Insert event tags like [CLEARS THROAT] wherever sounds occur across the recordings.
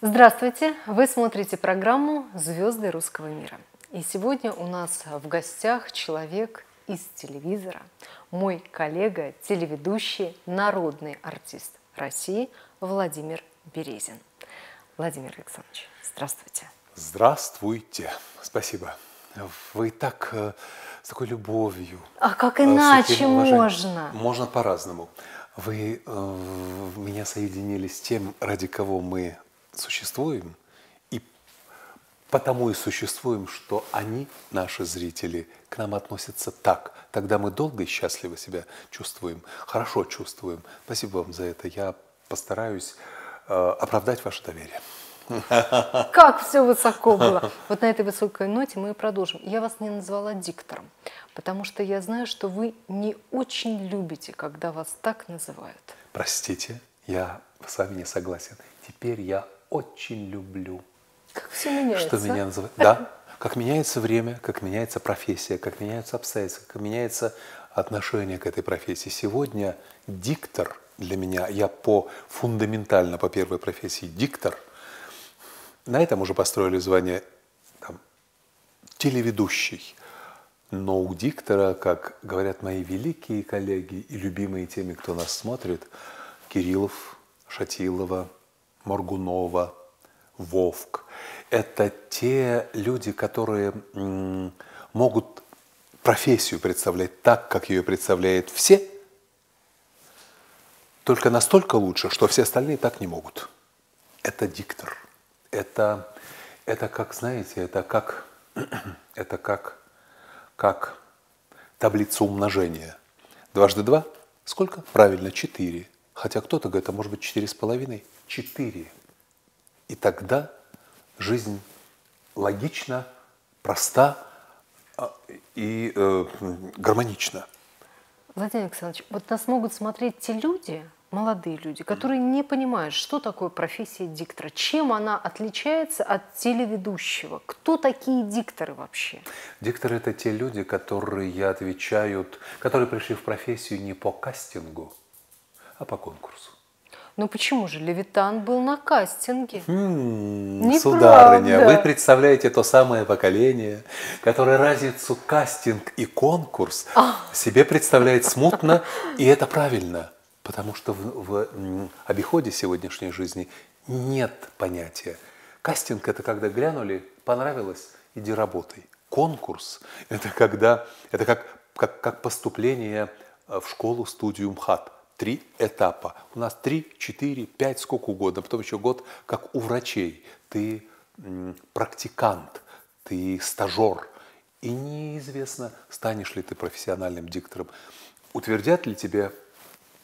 Здравствуйте! Вы смотрите программу «Звезды русского мира». И сегодня у нас в гостях человек из телевизора, мой коллега, телеведущий, народный артист России Владимир Березин. Владимир Александрович, здравствуйте. Здравствуйте. Спасибо. Вы так э, с такой любовью. А как э, иначе можно? Можно по-разному. Вы э, меня соединили с тем, ради кого мы существуем, и потому и существуем, что они, наши зрители, к нам относятся так. Тогда мы долго и счастливо себя чувствуем, хорошо чувствуем. Спасибо вам за это. Я постараюсь э, оправдать ваше доверие. Как все высоко было. Вот на этой высокой ноте мы и продолжим. Я вас не назвала диктором, потому что я знаю, что вы не очень любите, когда вас так называют. Простите, я с вами не согласен. Теперь я очень люблю, Как все меняется. что меня называют. Да, как меняется время, как меняется профессия, как меняются обстоятельства, как меняется отношение к этой профессии. Сегодня диктор для меня, я по фундаментально по первой профессии диктор, на этом уже построили звание там, телеведущий. Но у диктора, как говорят мои великие коллеги и любимые теми, кто нас смотрит, Кириллов, Шатилова, Моргунова, Вовк, это те люди, которые могут профессию представлять так, как ее представляют все, только настолько лучше, что все остальные так не могут. Это диктор. Это, это как, знаете, это как, [CLEARS THROAT] это как, как таблица умножения. Дважды два – сколько? Правильно, четыре. Хотя кто-то говорит, а может быть четыре с половиной? Четыре. И тогда жизнь логична, проста а, и э, гармонична. Владимир Александрович, вот нас могут смотреть те люди, молодые люди, которые не понимают, что такое профессия диктора, чем она отличается от телеведущего, кто такие дикторы вообще? Дикторы – это те люди, которые отвечают, которые пришли в профессию не по кастингу, а по конкурсу. Ну почему же Левитан был на кастинге? М, Неправда. Сударыня, вы представляете то самое поколение, которое разницу кастинг и конкурс себе представляет смутно, и это правильно, потому что в, в, м, обиходе сегодняшней жизни нет понятия. Кастинг – это когда глянули, понравилось, иди работай. Конкурс – это когда, это как, как, как поступление э, в школу, студию МХАТ – три этапа. У нас три, четыре, пять, сколько угодно. Потом еще год, как у врачей. Ты практикант, ты стажер. И неизвестно, станешь ли ты профессиональным диктором. Утвердят ли тебе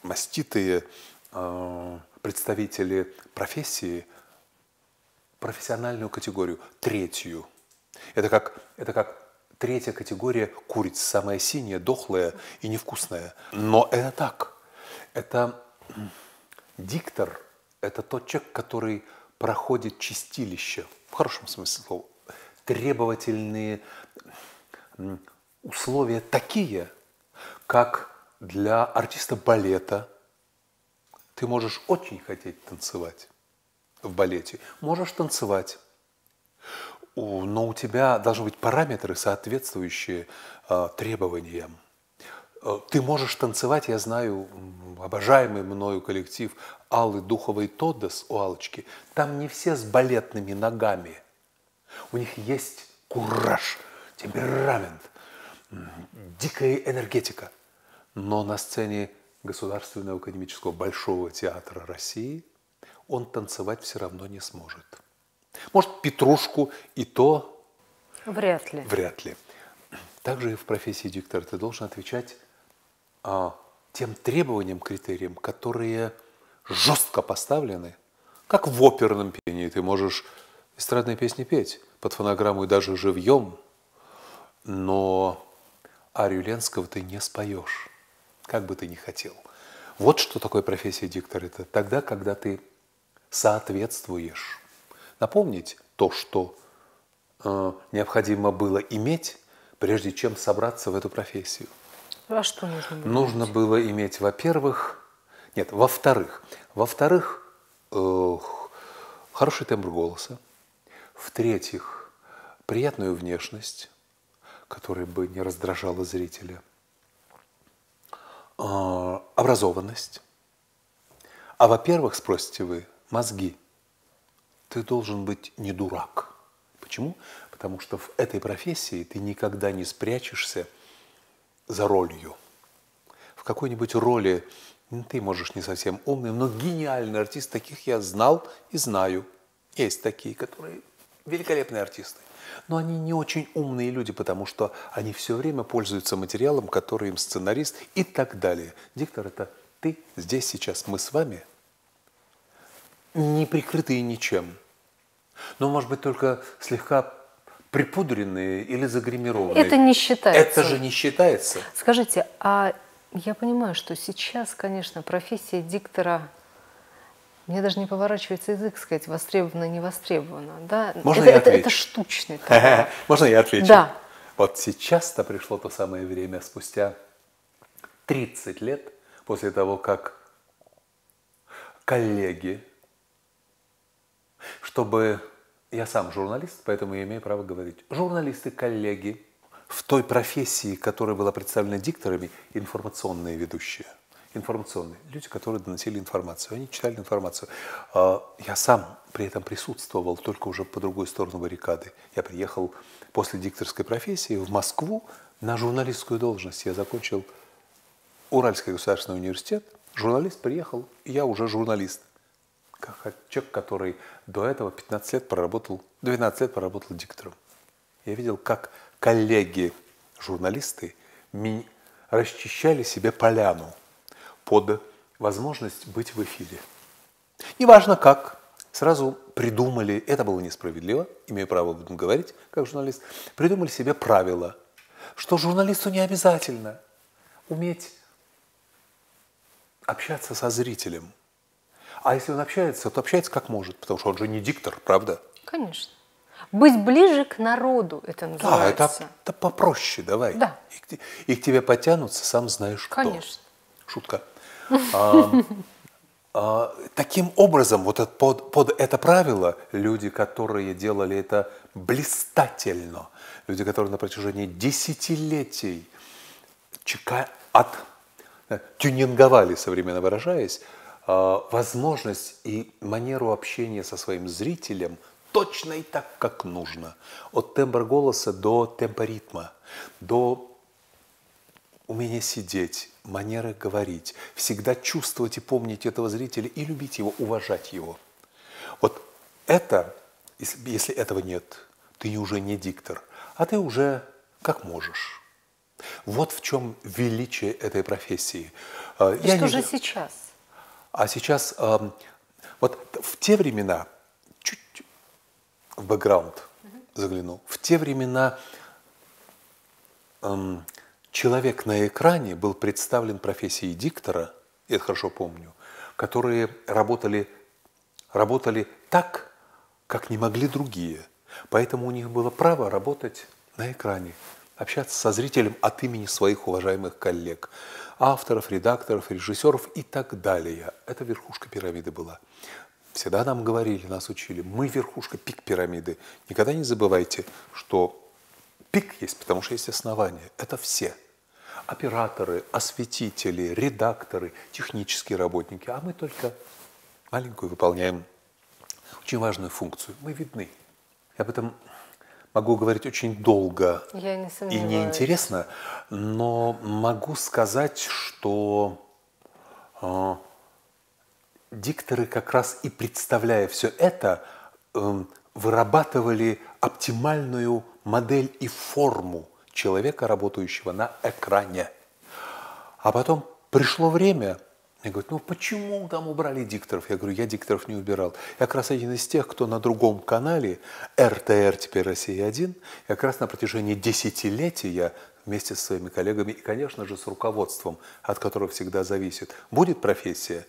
маститые э, представители профессии профессиональную категорию, третью. Это как, это как третья категория куриц, самая синяя, дохлая и невкусная. Но это так. Это диктор, это тот человек, который проходит чистилище, в хорошем смысле слова, требовательные условия такие, как для артиста балета. Ты можешь очень хотеть танцевать в балете, можешь танцевать, но у тебя должны быть параметры, соответствующие э, требованиям. Э, Ты можешь танцевать, я знаю, обожаемый мною коллектив Аллы Духовой Тоддес у Аллочки. Там не все с балетными ногами. У них есть кураж, темперамент, дикая энергетика. Но на сцене Государственного академического Большого театра России он танцевать все равно не сможет. Может, петрушку и то Вряд ли. Вряд ли. Также и в профессии диктора ты должен отвечать тем требованиям, критериям, которые жестко поставлены, как в оперном пении. Ты можешь эстрадные песни петь под фонограмму и даже живьем, но арию Ленского ты не споешь, как бы ты ни хотел. Вот что такое профессия диктора. Это тогда, когда ты соответствуешь. Напомнить то, что э, необходимо было иметь, прежде чем собраться в эту профессию. А что нужно было? Нужно было иметь, во-первых, нет, во-вторых, во-вторых, э, хороший тембр голоса. В-третьих, приятную внешность, которая бы не раздражала зрителя. А, образованность. А во-первых, спросите вы, мозги. Ты должен быть не дурак. Почему? Потому что в этой профессии ты никогда не спрячешься за ролью. В какой-нибудь роли ты можешь не совсем умный, но гениальный артист, таких я знал и знаю. Есть такие, которые великолепные артисты. Но они не очень умные люди, потому что они все время пользуются материалом, который им сценарист и так далее. Диктор – это ты, здесь, сейчас, мы с вами, не прикрытые ничем. Но, может быть, только слегка припудренные или загримированные. Это не считается. Это же не считается. Скажите, а я понимаю, что сейчас, конечно, профессия диктора, мне даже не поворачивается язык сказать, востребована, не востребована. Да? Можно это, я это, отвечу? это штучный. [LAUGHS] Можно я отвечу? Да. Вот сейчас-то пришло то самое время, спустя 30 лет после того, как коллеги, чтобы я сам журналист, поэтому я имею право говорить. Журналисты, коллеги в той профессии, которая была представлена дикторами, информационные ведущие. Информационные. Люди, которые доносили информацию. Они читали информацию. А, я сам при этом присутствовал, только уже по другой сторону баррикады. Я приехал после дикторской профессии в Москву на журналистскую должность. Я закончил Уральский государственный университет. Журналист приехал, я уже журналист человек, который до этого 15 лет проработал, 12 лет проработал диктором. Я видел, как коллеги, журналисты, расчищали себе поляну под возможность быть в эфире. Неважно как, сразу придумали, это было несправедливо, имею право об этом говорить, как журналист, придумали себе правило, что журналисту не обязательно уметь общаться со зрителем – а если он общается, то общается как может, потому что он же не диктор, правда? Конечно. Быть ближе к народу, это называется. Да, это, это попроще, давай. Да. И, и к тебе потянутся, сам знаешь кто. Конечно. Шутка. А, а, таким образом, вот под, под это правило, люди, которые делали это блистательно, люди, которые на протяжении десятилетий чека, от, э, тюнинговали, современно выражаясь, возможность и манеру общения со своим зрителем точно и так, как нужно. От тембра голоса до темпа ритма, до умения сидеть, манеры говорить, всегда чувствовать и помнить этого зрителя и любить его, уважать его. Вот это, если, если этого нет, ты уже не диктор, а ты уже как можешь. Вот в чем величие этой профессии. А, и Я что не... же сейчас? А сейчас, э, вот в те времена, чуть в бэкграунд загляну, в те времена э, человек на экране был представлен профессией диктора, я это хорошо помню, которые работали, работали так, как не могли другие. Поэтому у них было право работать на экране, общаться со зрителем от имени своих уважаемых коллег авторов, редакторов, режиссеров и так далее. Это верхушка пирамиды была. Всегда нам говорили, нас учили, мы верхушка, пик пирамиды. Никогда не забывайте, что пик есть, потому что есть основание. Это все. Операторы, осветители, редакторы, технические работники. А мы только маленькую выполняем очень важную функцию. Мы видны. Я об этом могу говорить очень долго Я не и неинтересно, но могу сказать, что э, дикторы как раз и представляя все это, э, вырабатывали оптимальную модель и форму человека, работающего на экране. А потом пришло время, мне говорят, ну почему там убрали дикторов? Я говорю, я дикторов не убирал. Я как раз один из тех, кто на другом канале, РТР, теперь Россия-1, я как раз на протяжении десятилетия вместе со своими коллегами и, конечно же, с руководством, от которого всегда зависит, будет профессия,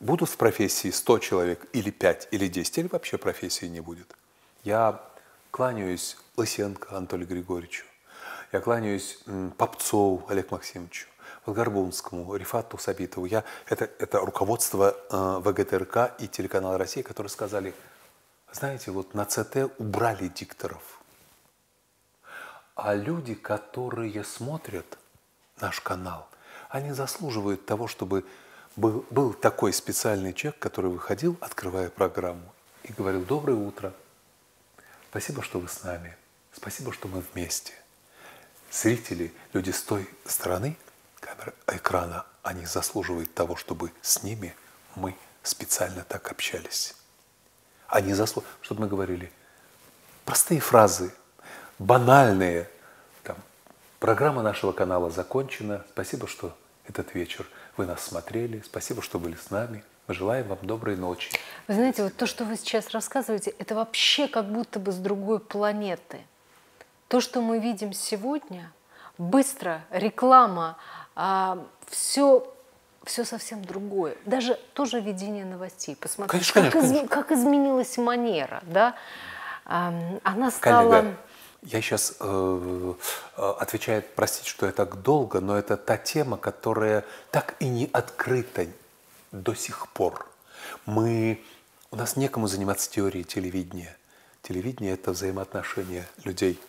будут в профессии 100 человек или 5 или 10, или вообще профессии не будет. Я кланяюсь Лысенко Анатолию Григорьевичу, я кланяюсь Попцову Олег Максимовичу, Волгорбунскому, Рифату Сабитову. Я, это, это руководство э, ВГТРК и телеканала Россия, которые сказали, знаете, вот на ЦТ убрали дикторов. А люди, которые смотрят наш канал, они заслуживают того, чтобы был, был такой специальный человек, который выходил, открывая программу, и говорил «Доброе утро, спасибо, что вы с нами, спасибо, что мы вместе». Зрители, люди с той стороны камеры, экрана, они заслуживают того, чтобы с ними мы специально так общались. Они заслуживают, чтобы мы говорили простые фразы, банальные. Там, программа нашего канала закончена. Спасибо, что этот вечер вы нас смотрели. Спасибо, что были с нами. Мы желаем вам доброй ночи. Вы знаете, вот то, что вы сейчас рассказываете, это вообще как будто бы с другой планеты. То, что мы видим сегодня, быстро, реклама, а, все все совсем другое. Даже тоже ведение новостей. Посмотрите, конечно, как, конечно, из, конечно. как изменилась манера, да? Она стала... Коллега, я сейчас э, э, отвечаю, простите, что я так долго, но это та тема, которая так и не открыта до сих пор. Мы, у нас некому заниматься теорией телевидения. Телевидение – это взаимоотношения людей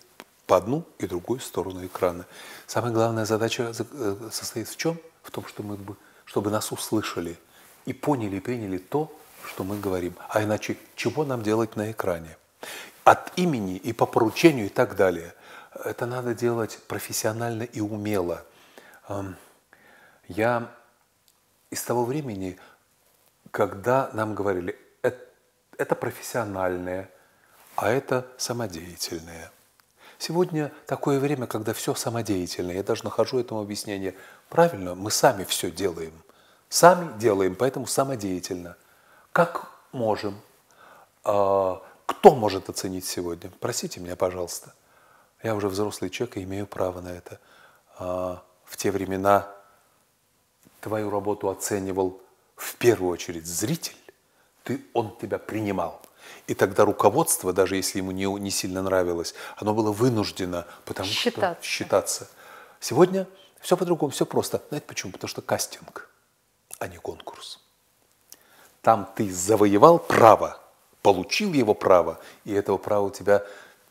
по одну и другую сторону экрана. Самая главная задача э, состоит в чем? В том, что мы, чтобы нас услышали и поняли и приняли то, что мы говорим. А иначе чего нам делать на экране? от имени и по поручению и так далее. Это надо делать профессионально и умело. Я из того времени, когда нам говорили, это профессиональное, а это самодеятельное. Сегодня такое время, когда все самодеятельное. Я даже нахожу этому объяснение. Правильно, мы сами все делаем. Сами делаем, поэтому самодеятельно. Как можем. А, кто может оценить сегодня? Простите меня, пожалуйста. Я уже взрослый человек и имею право на это. А, в те времена твою работу оценивал в первую очередь зритель, ты, он тебя принимал. И тогда руководство, даже если ему не, не сильно нравилось, оно было вынуждено потому считаться. что считаться. Сегодня все по-другому, все просто. Знаете почему? Потому что кастинг, а не конкурс. Там ты завоевал право получил его право, и этого права у тебя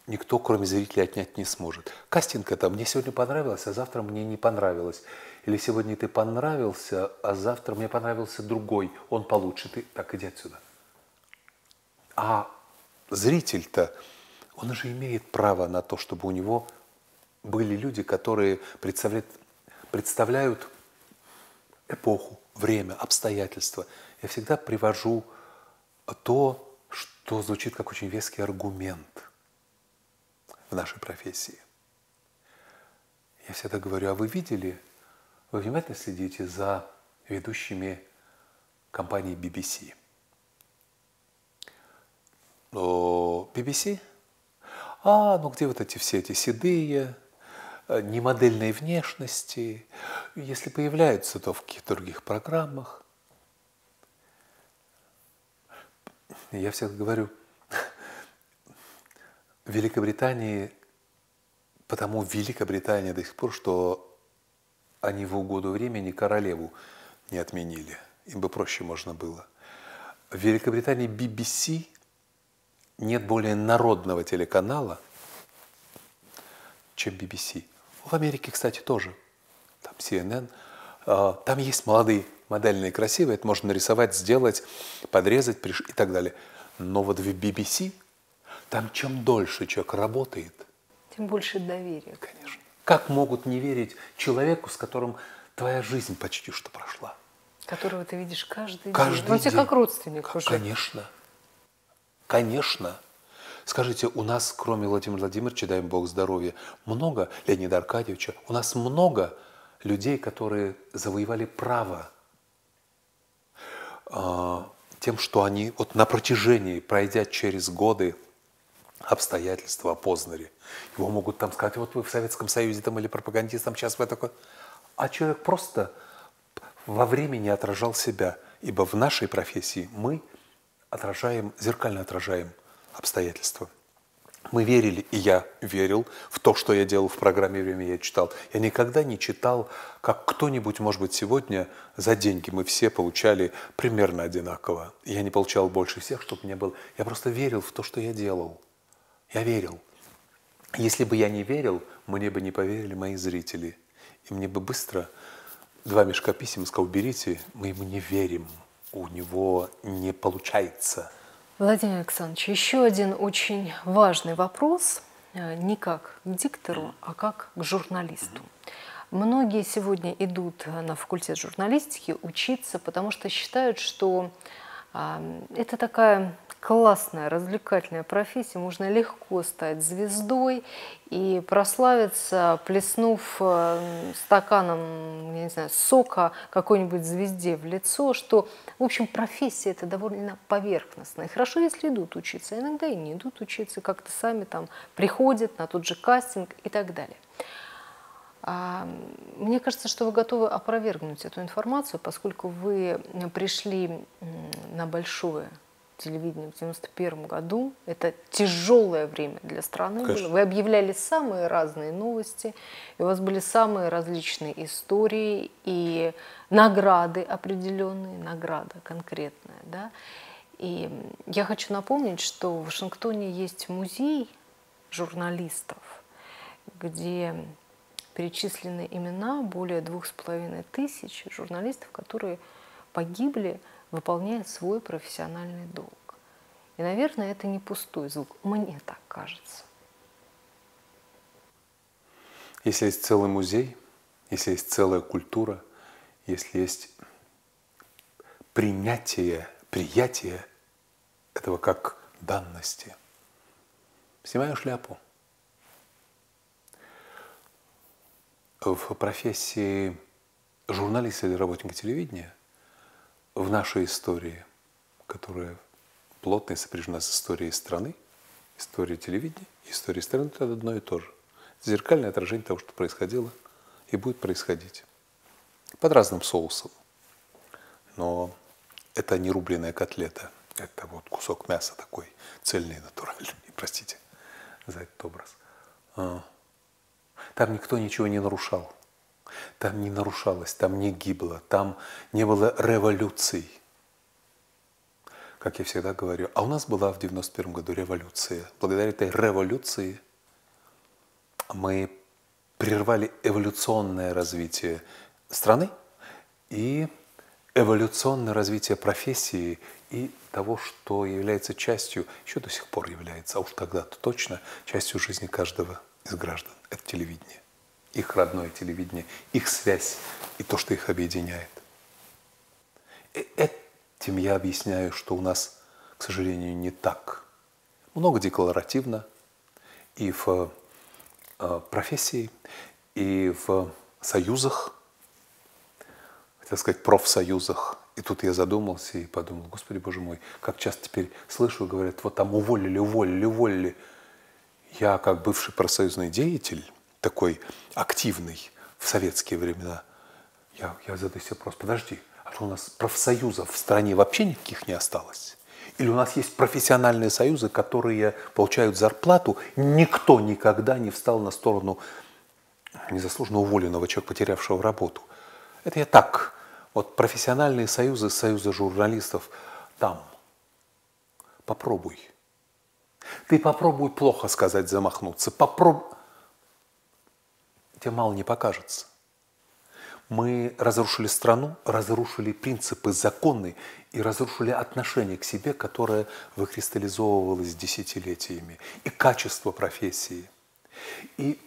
никто, кроме зрителей, отнять не сможет. Кастинг это мне сегодня понравилось, а завтра мне не понравилось. Или сегодня ты понравился, а завтра мне понравился другой, он получше, ты так иди отсюда. А зритель-то, он же имеет право на то, чтобы у него были люди, которые представляют, представляют эпоху, время, обстоятельства. Я всегда привожу то, то звучит как очень веский аргумент в нашей профессии. Я всегда говорю, а вы видели, вы внимательно следите за ведущими компании BBC? BBC? А, ну где вот эти все эти седые, э, немодельной внешности, если появляются, то в каких-то других программах. Я всегда говорю, в [LAUGHS] Великобритании, потому Великобритания до сих пор, что они в угоду времени королеву не отменили. Им бы проще можно было. В Великобритании BBC нет более народного телеканала, чем BBC. В Америке, кстати, тоже. Там CNN. А, там есть молодые модельные красивые, это можно нарисовать, сделать, подрезать и так далее. Но вот в BBC, там чем дольше человек работает, тем больше доверия. Конечно. Как могут не верить человеку, с которым твоя жизнь почти что прошла? Которого ты видишь каждый, каждый день. Ну, тебе как родственник уже. Конечно. Конечно. Скажите, у нас, кроме Владимира Владимировича, дай Бог здоровья, много, Леонида Аркадьевича, у нас много людей, которые завоевали право а, тем, что они вот на протяжении, пройдя через годы обстоятельства о Познере, его могут там сказать, вот вы в Советском Союзе там или пропагандистом, сейчас вы такой. А человек просто во времени отражал себя, ибо в нашей профессии мы отражаем, зеркально отражаем обстоятельства. Мы верили, и я верил в то, что я делал в программе «Время я читал». Я никогда не читал, как кто-нибудь, может быть, сегодня за деньги мы все получали примерно одинаково. Я не получал больше всех, чтобы мне было... Я просто верил в то, что я делал. Я верил. Если бы я не верил, мне бы не поверили мои зрители. И мне бы быстро два мешка писем сказал, уберите, мы ему не верим, у него не получается. Владимир Александрович, еще один очень важный вопрос, э, не как к диктору, а как к журналисту. Многие сегодня идут на факультет журналистики учиться, потому что считают, что это такая классная, развлекательная профессия, можно легко стать звездой и прославиться, плеснув э, стаканом, я не знаю, сока какой-нибудь звезде в лицо, что, в общем, профессия это довольно поверхностная. Хорошо, если идут учиться, иногда и не идут учиться, как-то сами там приходят на тот же кастинг и так далее. А, мне кажется, что вы готовы опровергнуть эту информацию, поскольку вы пришли на большое телевидения в 91 году. Это тяжелое время для страны Конечно. было. Вы объявляли самые разные новости, и у вас были самые различные истории и награды определенные, награда конкретная. Да? И я хочу напомнить, что в Вашингтоне есть музей журналистов, где перечислены имена более двух с половиной тысяч журналистов, которые погибли выполняя свой профессиональный долг. И, наверное, это не пустой звук. Мне так кажется. Если есть целый музей, если есть целая культура, если есть принятие, приятие этого как данности, снимаю шляпу. В профессии журналиста или работника телевидения – в нашей истории, которая плотно сопряжена с историей страны, историей телевидения, историей страны, это одно и то же. Зеркальное отражение того, что происходило и будет происходить. Под разным соусом. Но это не рубленая котлета. Это вот кусок мяса такой цельный, натуральный. [LAUGHS] Простите за этот образ. А. Там никто ничего не нарушал. Там не нарушалось, там не гибло, там не было революций. Как я всегда говорю, а у нас была в 91 году революция. Благодаря этой революции мы прервали эволюционное развитие страны и эволюционное развитие профессии и того, что является частью, еще до сих пор является, а уж тогда-то точно, частью жизни каждого из граждан. Это телевидение их родное телевидение, их связь и то, что их объединяет. И этим я объясняю, что у нас, к сожалению, не так. Много декларативно и в э, профессии, и в союзах, хотел сказать, профсоюзах. И тут я задумался и подумал, Господи Боже мой, как часто теперь слышу, говорят, вот там уволили, уволили, уволили. Я, как бывший профсоюзный деятель, такой активный в советские времена, я, я задаю себе вопрос, подожди, а что у нас профсоюзов в стране вообще никаких не осталось? Или у нас есть профессиональные союзы, которые получают зарплату, никто никогда не встал на сторону незаслуженно уволенного человека, потерявшего работу. Это я так. Вот профессиональные союзы, союзы журналистов там. Попробуй. Ты попробуй плохо сказать, замахнуться. Попробуй тебе мало не покажется. Мы разрушили страну, разрушили принципы, законы и разрушили отношение к себе, которое выкристаллизовывалось десятилетиями, и качество профессии, и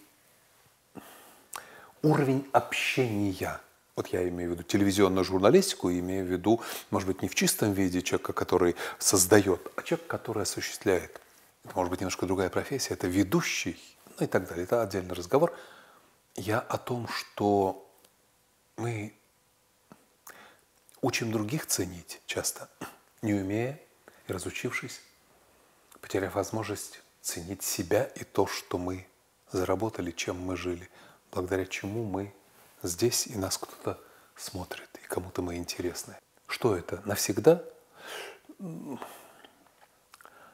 уровень общения. Вот я имею в виду телевизионную журналистику, имею в виду, может быть, не в чистом виде человека, который создает, а человек, который осуществляет. Это может быть немножко другая профессия, это ведущий, ну и так далее. Это отдельный разговор – я о том, что мы учим других ценить часто, не умея и разучившись, потеряв возможность ценить себя и то, что мы заработали, чем мы жили, благодаря чему мы здесь и нас кто-то смотрит, и кому-то мы интересны. Что это? Навсегда?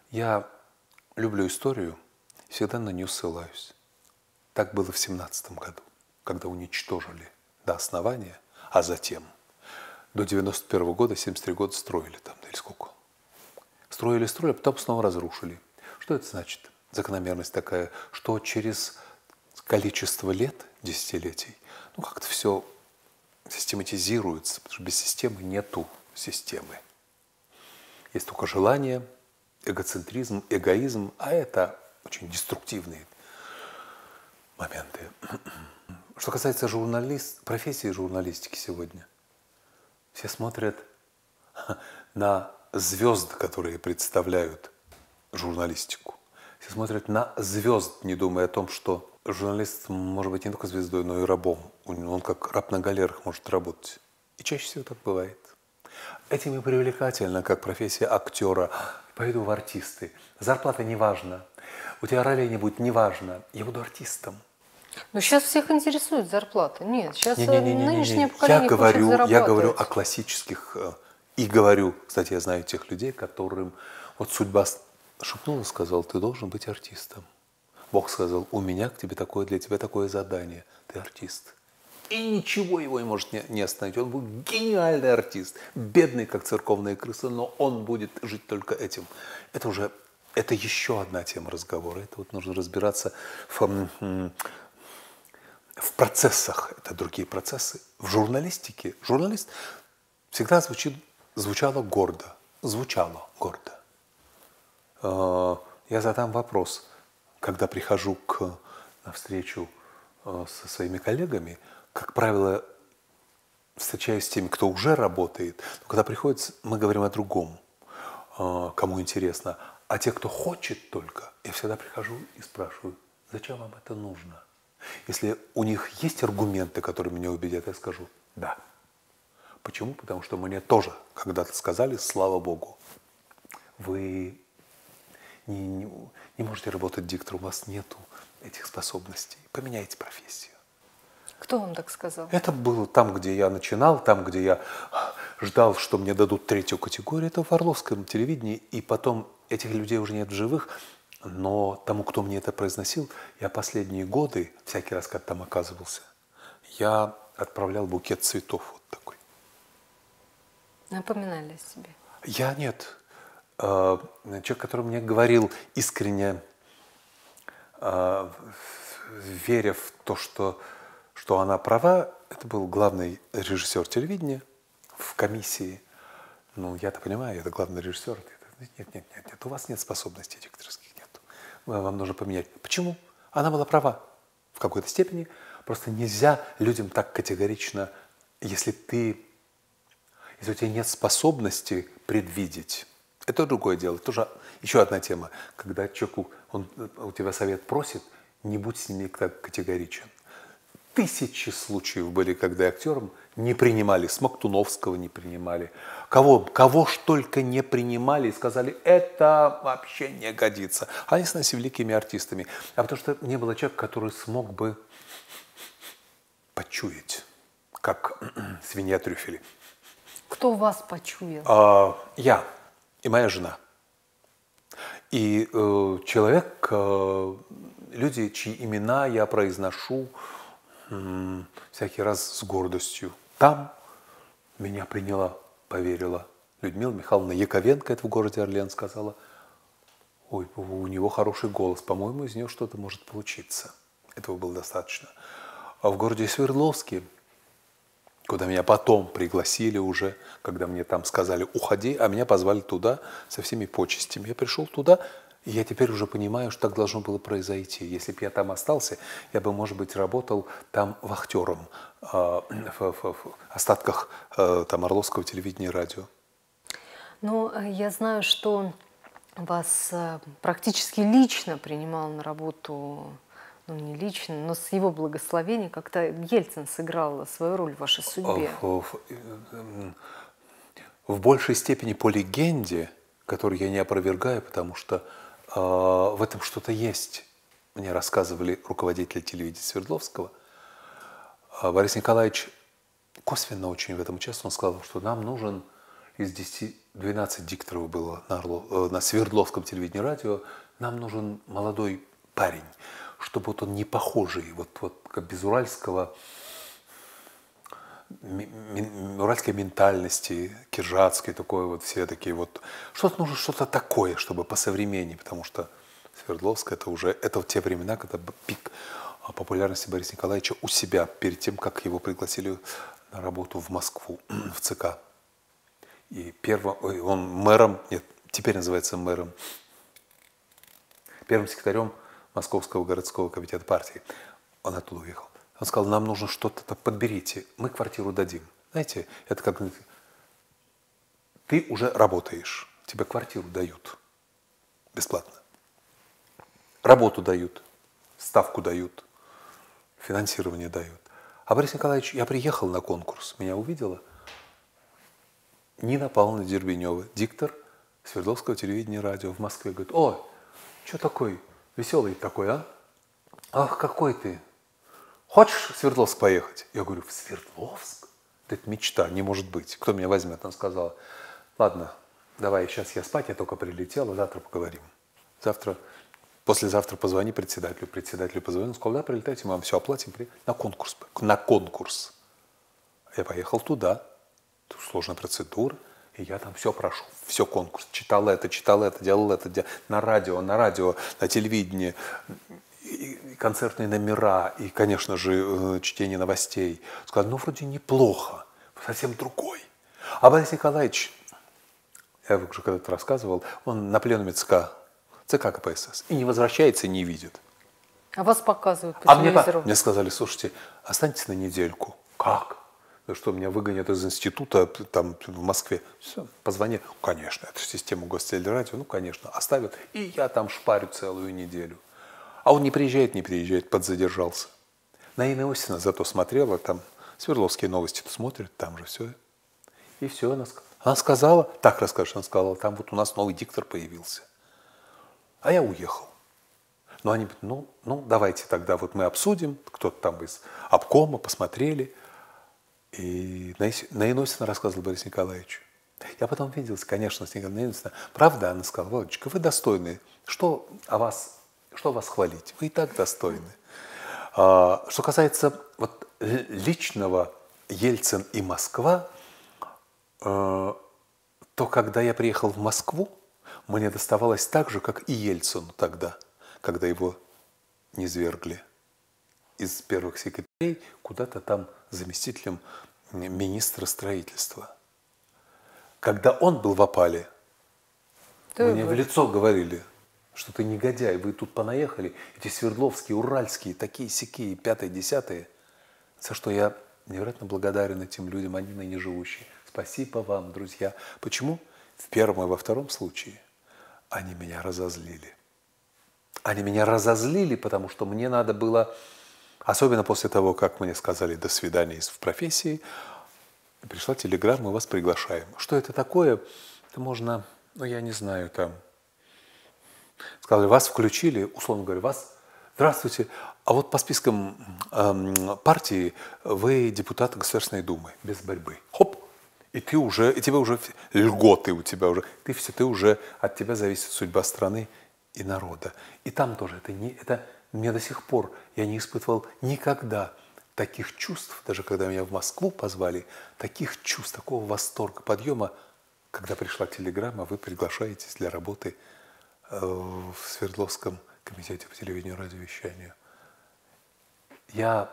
Я люблю историю. всегда на нее ссылаюсь. Так было в семнадцатом году, когда уничтожили до основания, а затем до 91 -го года, 73 года строили там, или сколько. Строили, строили, а потом снова разрушили. Что это значит? Закономерность такая, что через количество лет, десятилетий, ну как-то все систематизируется, потому что без системы нету системы. Есть только желание, эгоцентризм, эгоизм, а это очень деструктивные моменты. [CLEARS THROAT] Что касается журналист, профессии журналистики сегодня, все смотрят [LAUGHS] на звезд, которые представляют журналистику. Все смотрят на звезд, не думая о том, что журналист может быть не только звездой, но и рабом. Он как раб на галерах может работать. И чаще всего так бывает. Этим и привлекательно, как профессия актера. Пойду в артисты. Зарплата не важна. У тебя ролей не будет, не важно. Я буду артистом. Но сейчас всех интересует зарплата. Нет, сейчас не, не, не, не, нынешнее поколение я говорю, я говорю о классических э, и говорю, кстати, я знаю тех людей, которым вот судьба шепнула, сказал, ты должен быть артистом. Бог сказал, у меня к тебе такое, для тебя такое задание, ты артист. И ничего его не может не, не остановить. Он будет гениальный артист, бедный, как церковная крыса, но он будет жить только этим. Это уже, это еще одна тема разговора. Это вот нужно разбираться в, в процессах. Это другие процессы. В журналистике. Журналист всегда звучит, звучало гордо. Звучало гордо. А, я задам вопрос – когда прихожу к, на встречу э, со своими коллегами, как правило, встречаюсь с теми, кто уже работает. Но когда приходит, мы говорим о другом, э, кому интересно. А те, кто хочет только, я всегда прихожу и спрашиваю, зачем вам это нужно? Если у них есть аргументы, которые меня убедят, я скажу «да». Почему? Потому что мне тоже когда-то сказали, слава Богу, вы не, не, не можете работать диктором, у вас нету этих способностей. Поменяйте профессию. Кто вам так сказал? Это было там, где я начинал, там, где я ждал, что мне дадут третью категорию. Это в Орловском телевидении. И потом этих людей уже нет в живых. Но тому, кто мне это произносил, я последние годы, всякий раз, когда там оказывался, я отправлял букет цветов вот такой. Напоминали о себе? Я нет. Э, человек, который мне говорил искренне, э, веря в то, что, что она права, это был главный режиссер телевидения в комиссии. Ну, я-то понимаю, это главный режиссер. Нет, нет, нет, нет, у вас нет способностей дикторских. Вам нужно поменять. Почему? Она была права в какой-то степени. Просто нельзя людям так категорично, если ты, если у тебя нет способности предвидеть, это другое дело. Тоже еще одна тема. Когда человеку, он у тебя совет просит, не будь с ними так категоричен. Тысячи случаев были, когда актерам не принимали, Смоктуновского не принимали, кого, кого ж только не принимали и сказали, это вообще не годится. Они становились великими артистами. А потому что не было человека, который смог бы почуять, как [CLEARS THROAT] свинья трюфели. Кто вас почуял? А, я и моя жена. И э, человек, э, люди, чьи имена я произношу э, всякий раз с гордостью. Там меня приняла, поверила Людмила Михайловна Яковенко, это в городе Орлен, сказала, ой, у него хороший голос, по-моему, из него что-то может получиться. Этого было достаточно. А в городе Свердловске куда меня потом пригласили уже, когда мне там сказали «уходи», а меня позвали туда со всеми почестями. Я пришел туда, и я теперь уже понимаю, что так должно было произойти. Если бы я там остался, я бы, может быть, работал там вахтером э, в, в, в остатках э, там Орловского телевидения и радио. Ну, э, я знаю, что вас э, практически лично принимал на работу ну не лично, но с его благословения как-то Ельцин сыграл свою роль в вашей судьбе. В, в, в большей степени по легенде, которую я не опровергаю, потому что э, в этом что-то есть. Мне рассказывали руководители телевидения Свердловского. Э, Борис Николаевич косвенно очень в этом участвовал. Он сказал, что нам нужен из 10, 12 дикторов было на, Орлов, э, на Свердловском телевидении радио, нам нужен молодой парень, чтобы вот он не похожий, вот, вот как без уральского, уральской ментальности, киржатской такой вот, все такие вот, что-то нужно что-то такое, чтобы по современнее, потому что Свердловск это уже, это в те времена, когда пик популярности Бориса Николаевича у себя, перед тем, как его пригласили на работу в Москву, [CLEARS THROAT] в ЦК. И первым, он мэром, нет, теперь называется мэром, первым секретарем Московского городского комитета партии. Он оттуда уехал. Он сказал, нам нужно что-то подберите, мы квартиру дадим. Знаете, это как ты уже работаешь, тебе квартиру дают бесплатно. Работу дают, ставку дают, финансирование дают. А Борис Николаевич, я приехал на конкурс, меня увидела Нина Павловна Дербенева, диктор Свердловского телевидения и радио в Москве. Говорит, о, что такой веселый такой, а? Ах, какой ты. Хочешь в Свердловск поехать? Я говорю, в Свердловск? Это мечта, не может быть. Кто меня возьмет? Она сказала, ладно, давай, сейчас я спать, я только прилетела, завтра поговорим. Завтра Послезавтра позвони председателю, председателю позвони, он сказал, да, прилетайте, мы вам все оплатим, на конкурс, на конкурс. Я поехал туда, тут сложная процедура, и я там все прошу, все конкурс, читал это, читал это, делал это, делал, на радио, на радио, на телевидении, и концертные номера, и, конечно же, э, чтение новостей. Сказал, ну, вроде неплохо, совсем другой. А Борис Николаевич, я уже когда-то рассказывал, он на пленуме ЦК ЦК КПСС. И не возвращается, не видит. А вас показывают по а телевизору? Мне, мне сказали, слушайте, останьтесь на недельку. Как? Да что, меня выгонят из института там в Москве. Все, позвони. Конечно, это система гостелерадио. Ну, конечно, оставят. И я там шпарю целую неделю. А он не приезжает, не приезжает, подзадержался. На Инна Осина зато смотрела, там Свердловские новости смотрят, там же все. И все, она, она сказала, так расскажешь, она сказала, там вот у нас новый диктор появился. А я уехал. Но они говорят, ну, ну давайте тогда вот мы обсудим, кто-то там из обкома, посмотрели. И на Иносина рассказывал Борис Николаевич. Я потом виделся, конечно, с Николаем Иносиной. Правда, она сказала, Володечка, вы достойны. Что о вас, что вас хвалить? Вы и так достойны. А, что касается вот личного Ельцин и Москва, э, то когда я приехал в Москву, мне доставалось так же, как и Ельцину тогда, когда его не свергли из первых секретарей куда-то там заместителем министра строительства. Когда он был в опале, ты мне в лицо говорили, что ты негодяй, вы тут понаехали, эти Свердловские, Уральские, такие сякие, пятые, десятые, за что я невероятно благодарен этим людям, они ныне живущие. Спасибо вам, друзья. Почему? В первом и во втором случае они меня разозлили. Они меня разозлили, потому что мне надо было, особенно после того, как мне сказали «до свидания» в профессии, пришла телеграмма, мы вас приглашаем. Что это такое? Это можно, ну я не знаю, там, сказали, вас включили, условно говоря, вас, здравствуйте, а вот по спискам эм, партии вы депутат Государственной Думы без борьбы. Хоп, и ты уже, и тебе уже льготы у тебя уже, ты все, ты уже, от тебя зависит судьба страны и народа. И там тоже это не, это мне до сих пор, я не испытывал никогда таких чувств, даже когда меня в Москву позвали, таких чувств, такого восторга, подъема, когда пришла телеграмма, вы приглашаетесь для работы в Свердловском комитете по телевидению и радиовещанию. Я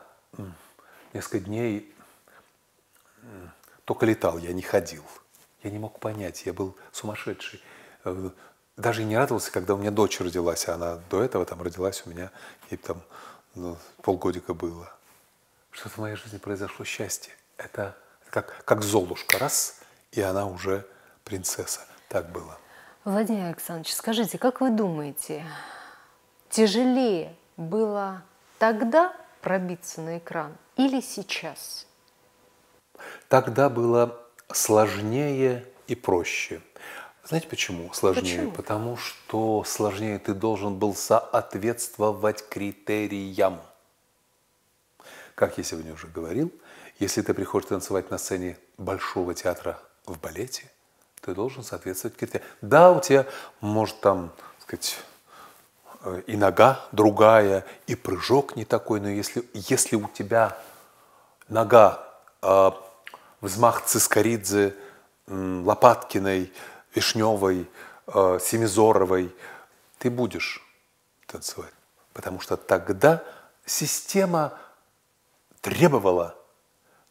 несколько дней только летал, я не ходил. Я не мог понять, я был сумасшедший. Э, даже не радовался, когда у меня дочь родилась, а она до этого там родилась у меня, ей там ну, полгодика было. Что-то в моей жизни произошло счастье. Это как, как Золушка, раз, и она уже принцесса. Так было. Владимир Александрович, скажите, как вы думаете, тяжелее было тогда пробиться на экран или сейчас? Тогда было сложнее и проще. Знаете почему сложнее? Почему? Потому что сложнее ты должен был соответствовать критериям. Как я сегодня уже говорил, если ты приходишь танцевать на сцене Большого театра в балете, ты должен соответствовать критериям. Да, у тебя может там, сказать, э, и нога другая, и прыжок не такой, но если, если у тебя нога, э, взмах Цискоридзе, э, Лопаткиной, Вишневой, э, Семизоровой, ты будешь танцевать. Потому что тогда система требовала,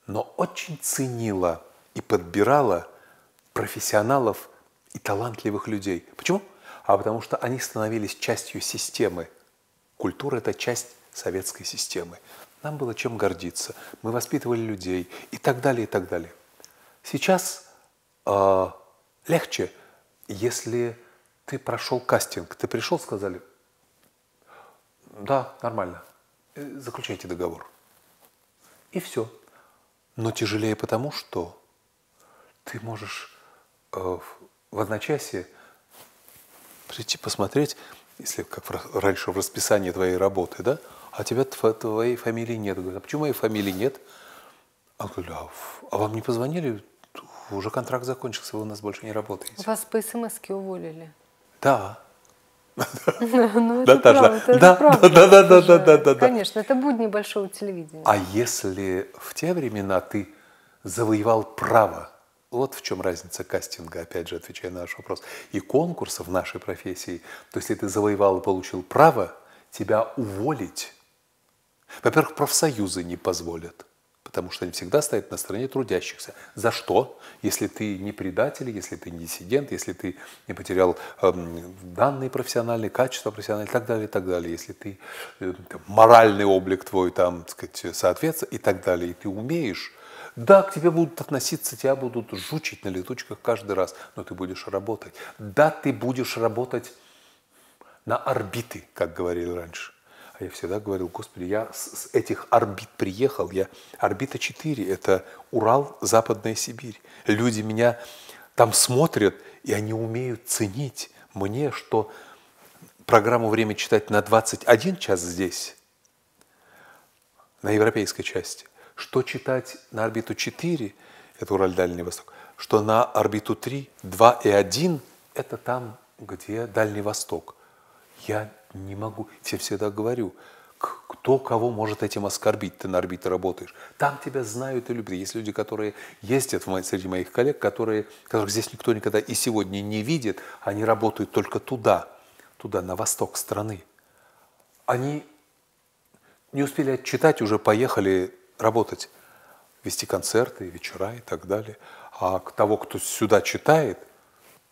но очень ценила и подбирала профессионалов и талантливых людей. Почему? А потому что они становились частью системы. Культура – это часть советской системы. Нам было чем гордиться. Мы воспитывали людей и так далее, и так далее. Сейчас э, легче, если ты прошел кастинг, ты пришел, сказали, да, нормально, э, заключайте договор. И все. Но тяжелее потому, что ты можешь Э, в одночасье прийти посмотреть, если как раньше в расписании твоей работы, да, а тебя твоей фамилии нет. Говорит, а почему моей фамилии нет? А говорю, «А, а, вам не позвонили? Уже контракт закончился, вы у нас больше не работаете. Вас по смс уволили. Да. Ну, да, Татьяна. Да, да, да, да, да, да. Конечно, это будни большого телевидения. А если в те времена ты завоевал право вот в чем разница кастинга, опять же, отвечая на наш вопрос, и конкурса в нашей профессии, то если ты завоевал и получил право, тебя уволить, во-первых, профсоюзы не позволят потому что они всегда стоят на стороне трудящихся. За что? Если ты не предатель, если ты не диссидент, если ты не потерял э, данные профессиональные, качества профессиональные и так далее, и так далее, если ты э, моральный облик твой там, так сказать, соответствует и так далее, и ты умеешь, да, к тебе будут относиться, тебя будут жучить на летучках каждый раз, но ты будешь работать. Да, ты будешь работать на орбиты, как говорили раньше. А я всегда говорил, Господи, я с этих орбит приехал, я орбита 4, это Урал, Западная Сибирь. Люди меня там смотрят, и они умеют ценить мне, что программу «Время читать» на 21 час здесь, на европейской части, что читать на орбиту 4, это Ураль, Дальний Восток, что на орбиту 3, 2 и 1, это там, где Дальний Восток. Я не могу. Я всегда говорю, кто кого может этим оскорбить, ты на орбите работаешь. Там тебя знают и любят. Есть люди, которые ездят среди моих коллег, которые, которых здесь никто никогда и сегодня не видит, они работают только туда, туда, на восток страны. Они не успели отчитать, уже поехали работать, вести концерты, вечера и так далее. А того, кто сюда читает,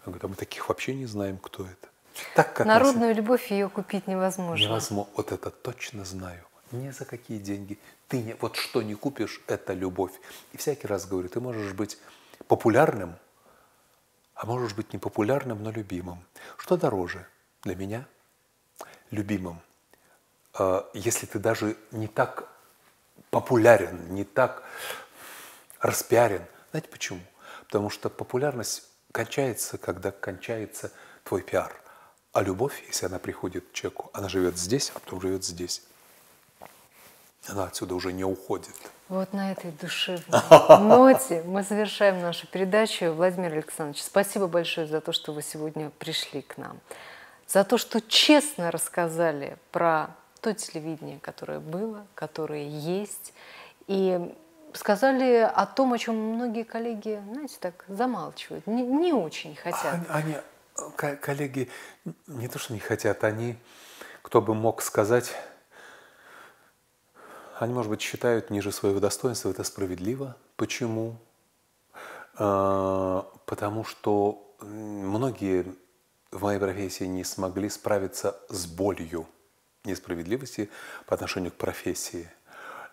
а мы таких вообще не знаем, кто это. Так, как Народную нас... любовь ее купить невозможно. Невозможно. Вот это точно знаю. Ни за какие деньги. Ты не, вот что не купишь, это любовь. И всякий раз говорю, ты можешь быть популярным, а можешь быть не популярным, но любимым. Что дороже для меня? Любимым. А, если ты даже не так популярен, не так распиарен. Знаете почему? Потому что популярность кончается, когда кончается твой пиар – а любовь, если она приходит к человеку, она живет здесь, а потом живет здесь. Она отсюда уже не уходит. Вот на этой душевной ноте [LAUGHS] мы завершаем нашу передачу. Владимир Александрович, спасибо большое за то, что вы сегодня пришли к нам. За то, что честно рассказали про то телевидение, которое было, которое есть. И сказали о том, о чем многие коллеги, знаете, так замалчивают, не, не очень хотят. Они, коллеги не то, что не хотят, они, кто бы мог сказать, они, может быть, считают ниже своего достоинства, это справедливо. Почему? А, потому что многие в моей профессии не смогли справиться с болью несправедливости по отношению к профессии.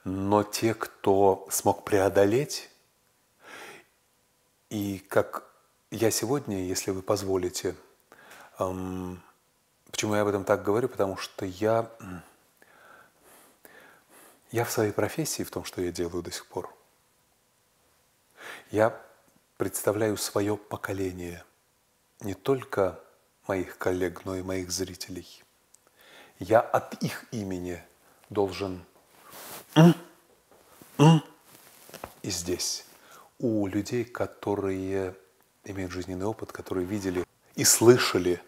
Но те, кто смог преодолеть, и как я сегодня, если вы позволите, эм, почему я об этом так говорю, потому что я, я в своей профессии, в том, что я делаю до сих пор, я представляю свое поколение, не только моих коллег, но и моих зрителей. Я от их имени должен и здесь у людей, которые имеют жизненный опыт, которые видели и слышали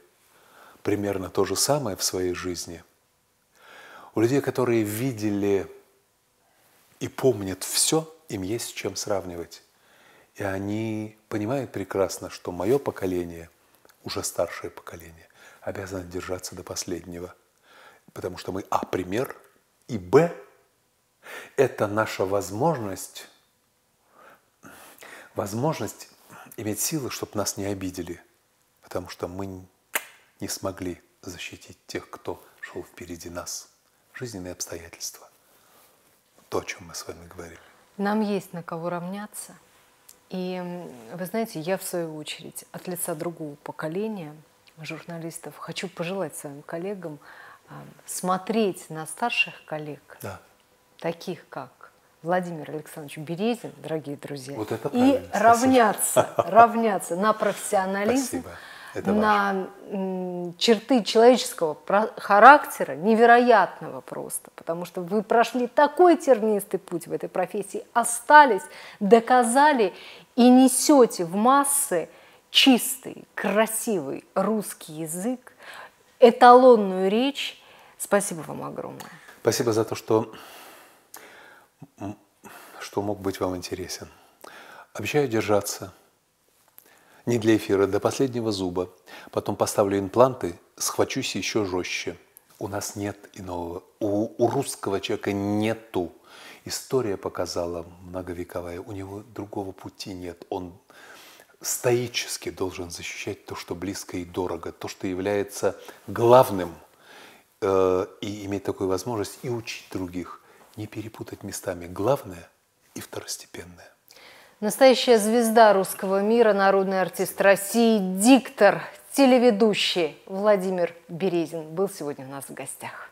примерно то же самое в своей жизни. У людей, которые видели и помнят все, им есть с чем сравнивать. И они понимают прекрасно, что мое поколение, уже старшее поколение, обязано держаться до последнего. Потому что мы, а, пример, и, б, это наша возможность, возможность иметь силы, чтобы нас не обидели. Потому что мы не смогли защитить тех, кто шел впереди нас. Жизненные обстоятельства. То, о чем мы с вами говорили. Нам есть на кого равняться. И вы знаете, я в свою очередь от лица другого поколения журналистов хочу пожелать своим коллегам смотреть на старших коллег, да. таких как Владимир Александрович Березин, дорогие друзья, вот это и равняться, [LAUGHS] равняться на профессионализм, Спасибо. Это на важно. черты человеческого характера, невероятного просто, потому что вы прошли такой тернистый путь в этой профессии, остались, доказали и несете в массы чистый, красивый русский язык, эталонную речь. Спасибо вам огромное. Спасибо за то, что, что мог быть вам интересен. Обещаю держаться не для эфира, до последнего зуба. Потом поставлю импланты, схвачусь еще жестче. У нас нет иного, у, у русского человека нету. История показала многовековая, у него другого пути нет. Он стоически должен защищать то, что близко и дорого, то, что является главным, э, и иметь такую возможность и учить других, не перепутать местами главное и второстепенное. Настоящая звезда русского мира, народный артист России, диктор, телеведущий Владимир Березин был сегодня у нас в гостях.